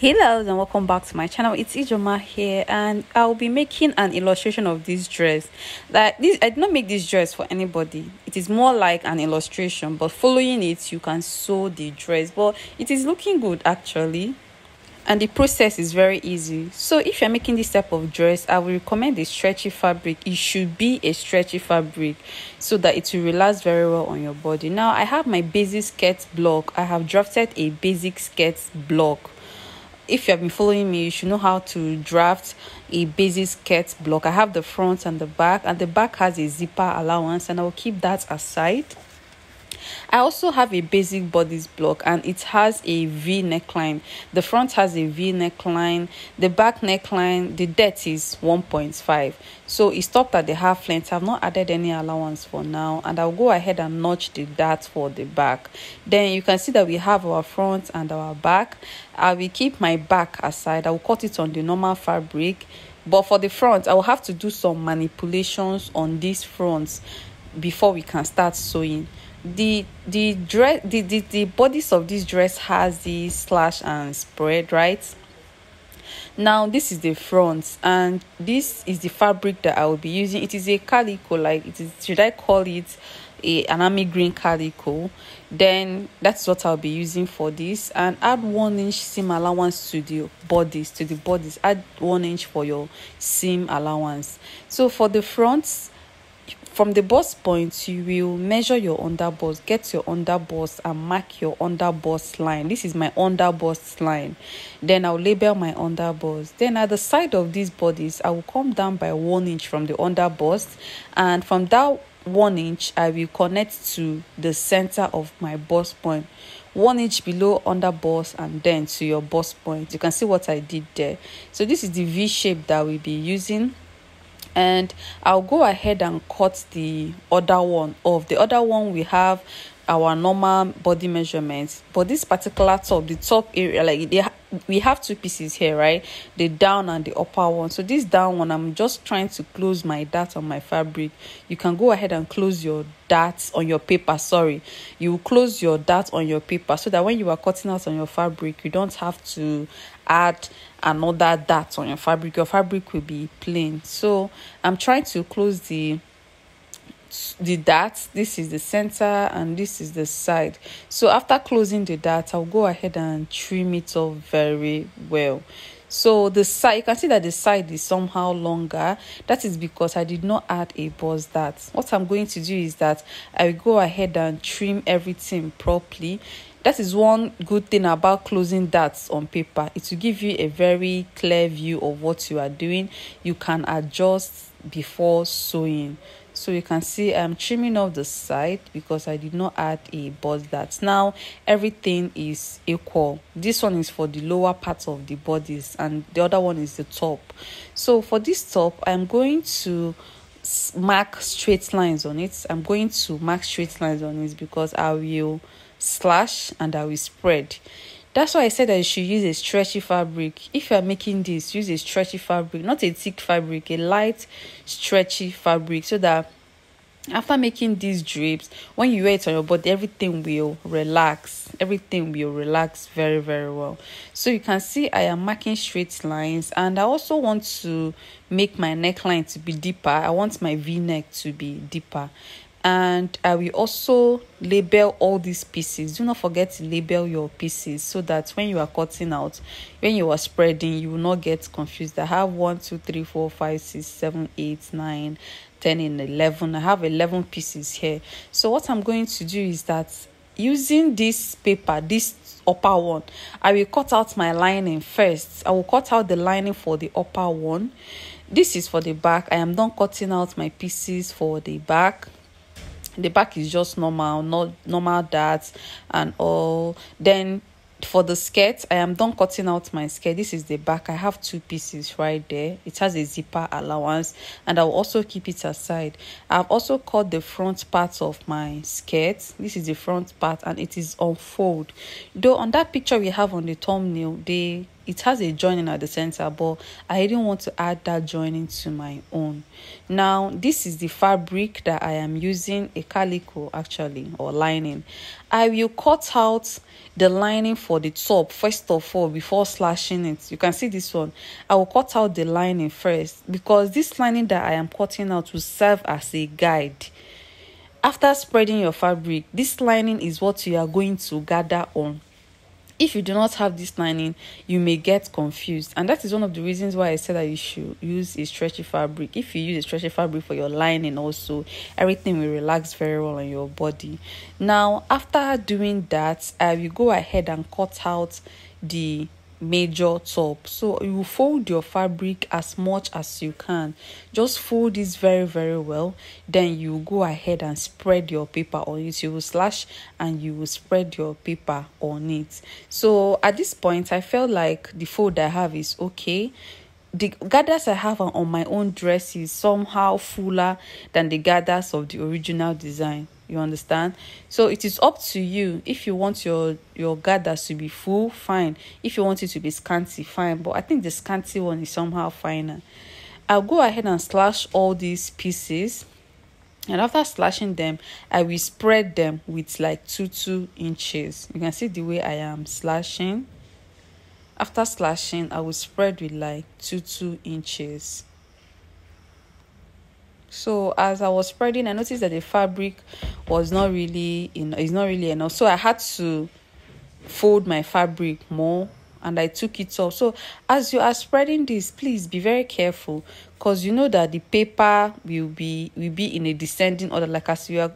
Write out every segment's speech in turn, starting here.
hello and welcome back to my channel. It's Ijeoma here and i'll be making an illustration of this dress. That this i did not make this dress for anybody. It is more like an illustration but following it you can sew the dress. But it is looking good actually. And the process is very easy. So if you're making this type of dress i will recommend a stretchy fabric. It should be a stretchy fabric so that it will relax very well on your body. Now i have my basic skirt block. I have drafted a basic skirt block if you have been following me you should know how to draft a basic skirt block. I have the front and the back and the back has a zipper allowance and i will keep that aside I also have a basic bodice block and it has a V neckline. The front has a V neckline, the back neckline, the depth is 1.5. So it stopped at the half length. I've not added any allowance for now and I'll go ahead and notch the dart for the back. Then you can see that we have our front and our back. I will keep my back aside. I will cut it on the normal fabric but for the front i will have to do some manipulations on these fronts before we can start sewing the the dress the, the the bodice of this dress has the slash and spread right? Now this is the front and this is the fabric that i will be using. It is a calico like it is should i call it a an army green calico? Then that's what i'll be using for this. And add one inch seam allowance to the bodice to the bodice. Add one inch for your seam allowance. So for the fronts from the bust point, you will measure your underbust, get your underbust and mark your underbust line. This is my underbust line. Then I'll label my underbust. Then at the side of these bodice, I will come down by one inch from the underbust and from that one inch I will connect to the center of my bust point one inch below under bust and then to your bust point you can see what I did there so this is the V shape that we'll be using and I'll go ahead and cut the other one off. The other one we have our normal body measurements but this particular top the top area like they we have two pieces here right? The down and the upper one. So this down one i'm just trying to close my dart on my fabric. You can go ahead and close your darts on your paper sorry. You close your dart on your paper so that when you are cutting out on your fabric you don't have to add another dart on your fabric. Your fabric will be plain. So i'm trying to close the the dart this is the center and this is the side. So after closing the dart i'll go ahead and trim it off very well. So the side you can see that the side is somehow longer. That is because i did not add a bust dart. What i'm going to do is that i will go ahead and trim everything properly. That is one good thing about closing darts on paper. It will give you a very clear view of what you are doing. You can adjust before sewing so you can see i'm trimming off the side because i did not add a bust dart now everything is equal. This one is for the lower part of the bodice and the other one is the top. So for this top i'm going to mark straight lines on it. I'm going to mark straight lines on it because i will slash and i will spread that's why I said that you should use a stretchy fabric. If you are making this, use a stretchy fabric, not a thick fabric, a light, stretchy fabric, so that after making these drapes, when you wear it on your body, everything will relax. Everything will relax very, very well. So you can see I am marking straight lines, and I also want to make my neckline to be deeper. I want my V neck to be deeper and uh, I will also label all these pieces. Do not forget to label your pieces so that when you are cutting out, when you are spreading, you will not get confused. I have 1, 2, 3, 4, 5, 6, 7, 8, 9, 10, and 11. I have 11 pieces here. So what I'm going to do is that using this paper, this upper one, I will cut out my lining first. I will cut out the lining for the upper one. This is for the back. I am done cutting out my pieces for the back the back is just normal not normal that and all. Then for the skirt i am done cutting out my skirt. This is the back. I have two pieces right there. It has a zipper allowance and i'll also keep it aside. I've also cut the front part of my skirt. This is the front part and it is on fold though on that picture we have on the thumbnail they it has a joining at the center but i didn't want to add that joining to my own. Now this is the fabric that i am using a calico actually or lining. I will cut out the lining for the top first of all before slashing it. You can see this one. I will cut out the lining first because this lining that i am cutting out will serve as a guide. After spreading your fabric this lining is what you are going to gather on if you do not have this lining you may get confused. And that is one of the reasons why i said that you should use a stretchy fabric. If you use a stretchy fabric for your lining also everything will relax very well on your body. Now after doing that uh, i will go ahead and cut out the major top so you fold your fabric as much as you can. Just fold this very very well. Then you go ahead and spread your paper on it. You will slash and you will spread your paper on it. So at this point i felt like the fold i have is okay. The gathers I have on my own dress is somehow fuller than the gathers of the original design you understand? So it is up to you. If you want your your gathers to be full fine. If you want it to be scanty fine. But i think the scanty one is somehow finer. I'll go ahead and slash all these pieces. And after slashing them i will spread them with like two two inches. You can see the way i am slashing. After slashing i will spread with like two two inches so as i was spreading i noticed that the fabric was not really know is not really enough. So i had to fold my fabric more and i took it off. So as you are spreading this please be very careful because you know that the paper will be will be in a descending order. Like as you are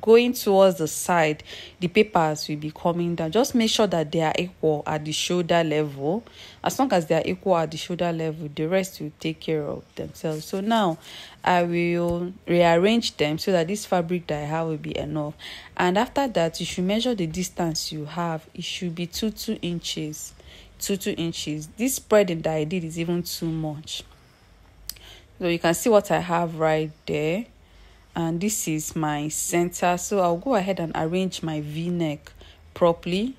going towards the side the papers will be coming down. Just make sure that they are equal at the shoulder level. As long as they are equal at the shoulder level the rest will take care of themselves. So now i will rearrange them so that this fabric that i have will be enough. And after that you should measure the distance you have. It should be two two inches two two inches. This spreading that i did is even too much. So you can see what i have right there and this is my center. So I'll go ahead and arrange my v-neck properly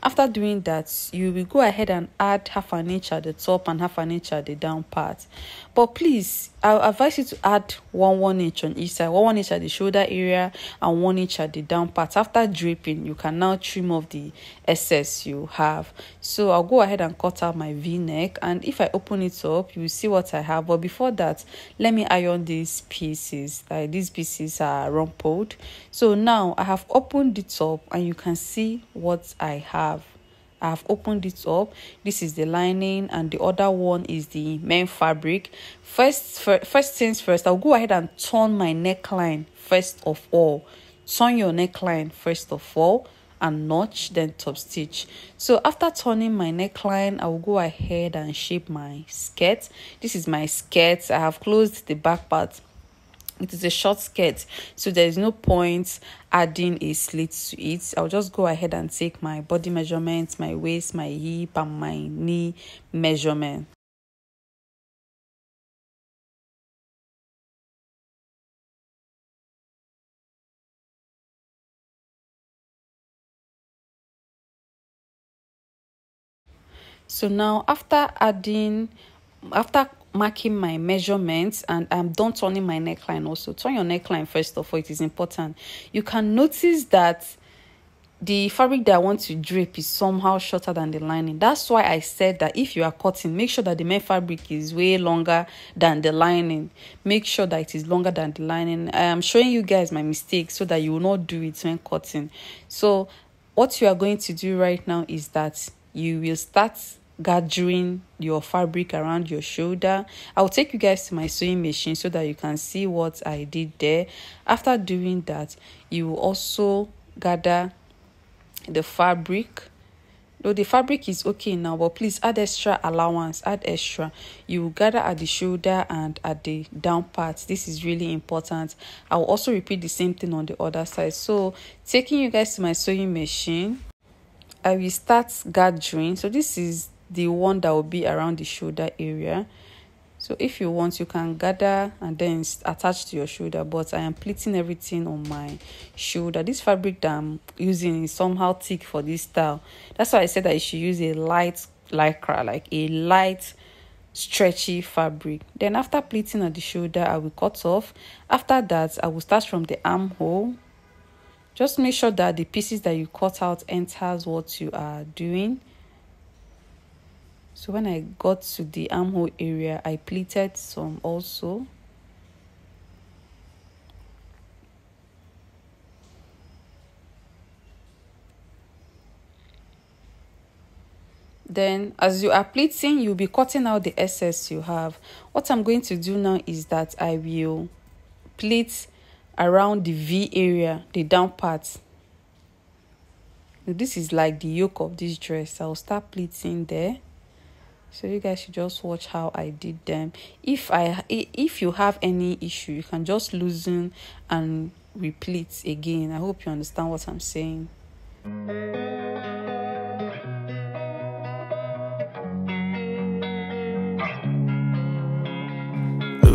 after doing that you will go ahead and add half an inch at the top and half an inch at the down part. But please i'll advise you to add one one inch on each side one one inch at the shoulder area and one inch at the down part. After draping you can now trim off the excess you have. So i'll go ahead and cut out my v-neck and if i open it up you will see what i have. But before that let me iron these pieces. Like these pieces are rumpled. So now i have opened it up and you can see what i have I have opened it up. This is the lining and the other one is the main fabric. First, first things first, I'll go ahead and turn my neckline first of all. Turn your neckline first of all and notch then top stitch so after turning my neckline i will go ahead and shape my skirt this is my skirt i have closed the back part it is a short skirt so there is no point adding a slit to it. I'll just go ahead and take my body measurements my waist my hip and my knee measurement. So now after adding after marking my measurements and I'm done turning my neckline also. Turn your neckline first of all, it is important. You can notice that the fabric that I want to drape is somehow shorter than the lining. That's why I said that if you are cutting, make sure that the main fabric is way longer than the lining. Make sure that it is longer than the lining. I am showing you guys my mistake so that you will not do it when cutting. So what you are going to do right now is that you will start gathering your fabric around your shoulder. I'll take you guys to my sewing machine so that you can see what i did there. After doing that you will also gather the fabric. Though the fabric is okay now but please add extra allowance add extra. You will gather at the shoulder and at the down part. This is really important. I will also repeat the same thing on the other side. So taking you guys to my sewing machine i will start gathering. So this is the one that will be around the shoulder area. So if you want you can gather and then attach to your shoulder but i am pleating everything on my shoulder. This fabric that i'm using is somehow thick for this style. That's why i said that you should use a light lycra like a light stretchy fabric. Then after pleating on the shoulder i will cut off. After that i will start from the armhole. Just make sure that the pieces that you cut out enters what you are doing so when i got to the armhole area i pleated some also. Then as you are pleating you'll be cutting out the excess you have. What i'm going to do now is that i will pleat around the v area the down part. This is like the yoke of this dress. I'll start pleating there so you guys should just watch how i did them. If i if you have any issue you can just loosen and replete again. I hope you understand what i'm saying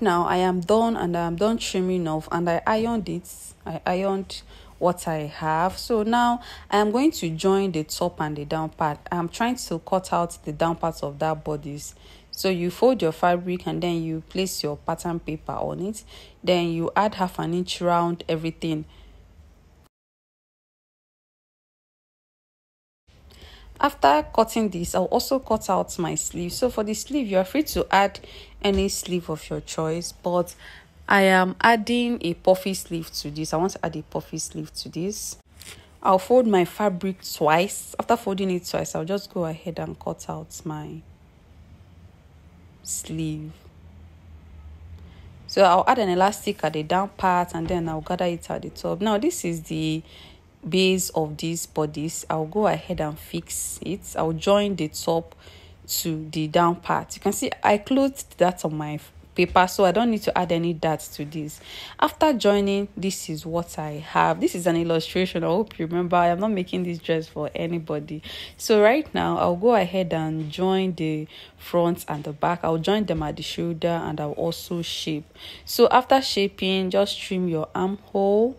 now i am done and i'm done trimming off and i ironed it. I ironed what i have. So now i am going to join the top and the down part. I'm trying to cut out the down parts of that bodice. So you fold your fabric and then you place your pattern paper on it. Then you add half an inch round everything after cutting this i'll also cut out my sleeve. So for the sleeve you're free to add any sleeve of your choice but i am adding a puffy sleeve to this. I want to add a puffy sleeve to this. I'll fold my fabric twice. After folding it twice i'll just go ahead and cut out my sleeve. So i'll add an elastic at the down part and then i'll gather it at the top. Now this is the base of these bodice i'll go ahead and fix it. I'll join the top to the down part. You can see i closed that on my paper so i don't need to add any darts to this. After joining this is what i have. This is an illustration. I hope you remember. I am not making this dress for anybody. So right now i'll go ahead and join the front and the back. I'll join them at the shoulder and i'll also shape. So after shaping just trim your armhole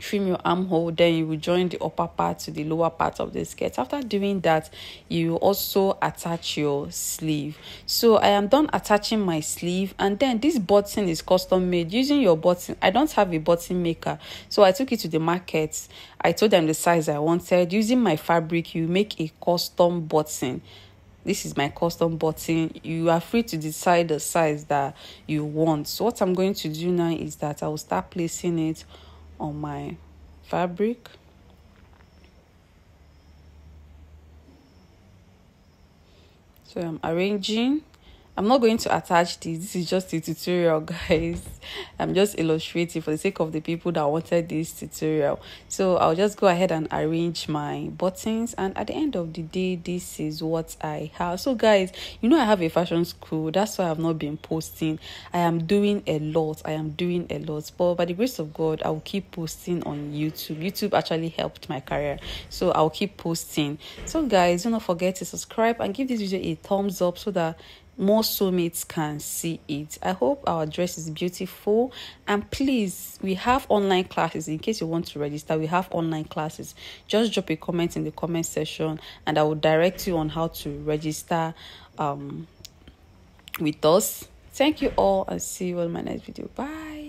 trim your armhole then you will join the upper part to the lower part of the skirt. After doing that you also attach your sleeve. So i am done attaching my sleeve and then this button is custom made using your button i don't have a button maker so i took it to the market. I told them the size i wanted. Using my fabric you make a custom button. This is my custom button. You are free to decide the size that you want. So what i'm going to do now is that i will start placing it on my fabric. So I'm arranging i'm not going to attach this. This is just a tutorial guys. I'm just illustrating for the sake of the people that wanted this tutorial. So i'll just go ahead and arrange my buttons. And at the end of the day this is what i have. So guys you know i have a fashion school. That's why i've not been posting. I am doing a lot. I am doing a lot. But by the grace of god i will keep posting on youtube. Youtube actually helped my career. So i'll keep posting. So guys do not forget to subscribe and give this video a thumbs up so that more soulmates can see it. I hope our dress is beautiful. And please we have online classes. In case you want to register we have online classes. Just drop a comment in the comment section and i will direct you on how to register um with us. Thank you all. And see you on my next video. Bye